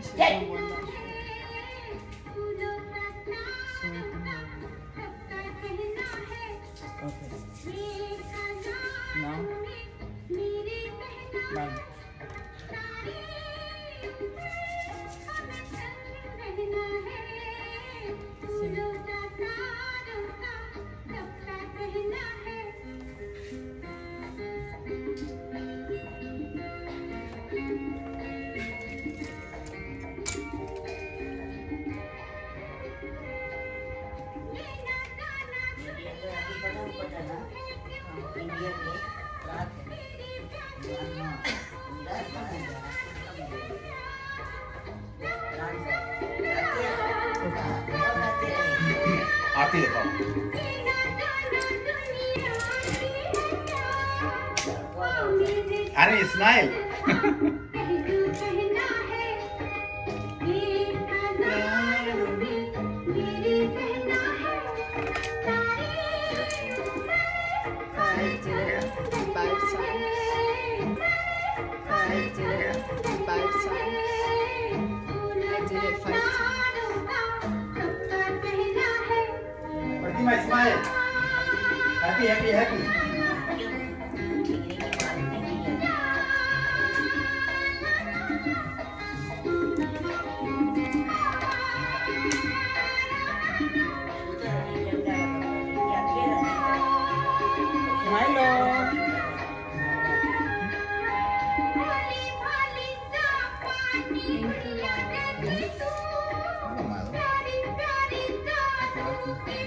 ada di Kacang lagu. Cek. Okay. Now, bye. आरती दिखाओ अरे smile did it five times. I did it five times. I did it five times. Fatima, smile. Happy, happy, happy. Thank you. Hello, Milo.